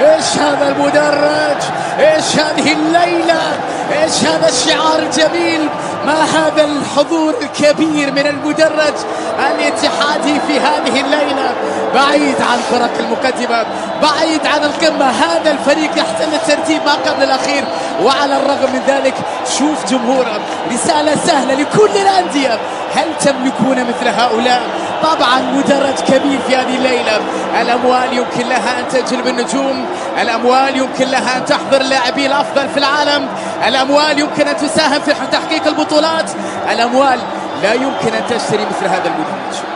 إيش هذا المدرج إيش هذه الليلة إيش هذا الشعار الجميل. ما هذا الحضور الكبير من المدرج الاتحادي في هذه الليلة؟ بعيد عن فرق المقدمة بعيد عن القمة. هذا الفريق يحتل الترتيب ما قبل الأخير. وعلى الرغم من ذلك شوف جمهوره رسالة سهلة لكل الأندية. هل تملكون مثل هؤلاء؟ طبعا مدرج كبير في هذه الليلة. الأموال يمكن لها أن تجلب النجوم الأموال يمكن لها أن تحضر اللاعبين الأفضل في العالم. الأموال يمكن أن تساهم في تحقيق البطولات. الأموال لا يمكن أن تشتري مثل هذا المدرج.